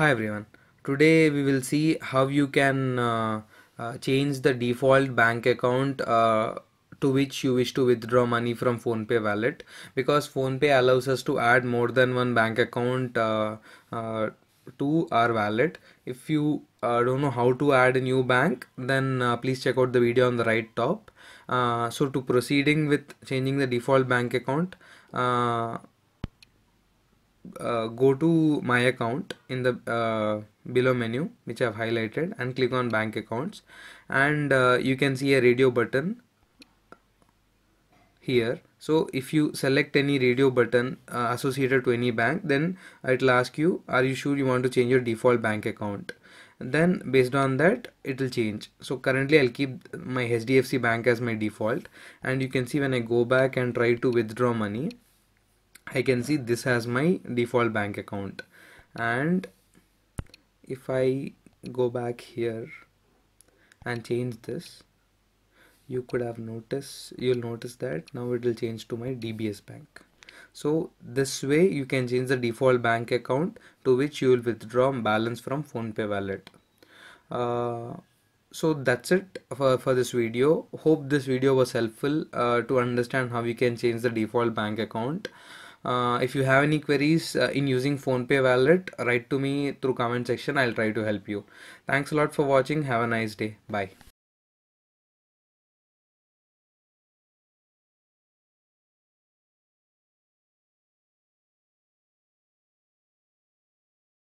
Hi everyone. Today we will see how you can uh, uh, change the default bank account uh, to which you wish to withdraw money from PhonePe wallet because PhonePe allows us to add more than one bank account uh, uh, to our wallet. If you uh, don't know how to add a new bank, then please check out the video on the right top. So to proceeding with changing the default bank account, uh, go to my account in the uh, below menu which I've highlighted and click on bank accounts. And uh, you can see a radio button here. So if you select any radio button uh, associated to any bank then it'll ask you are you sure you want to change your default bank account? Then based on that it will change. So currently I'll keep my HDFC bank as my default. And you can see when I go back and try to withdraw money I can see this has my default bank account. And if I go back here and change this you could have noticed you'll notice that now it will change to my DBS bank. So this way you can change the default bank account to which you will withdraw balance from PhonePe wallet. Uh, so that's it for, for this video. Hope this video was helpful uh, to understand how you can change the default bank account uh, if you have any queries uh, in using PhonePe wallet, write to me through comment section. I'll try to help you. Thanks a lot for watching. Have a nice day. Bye.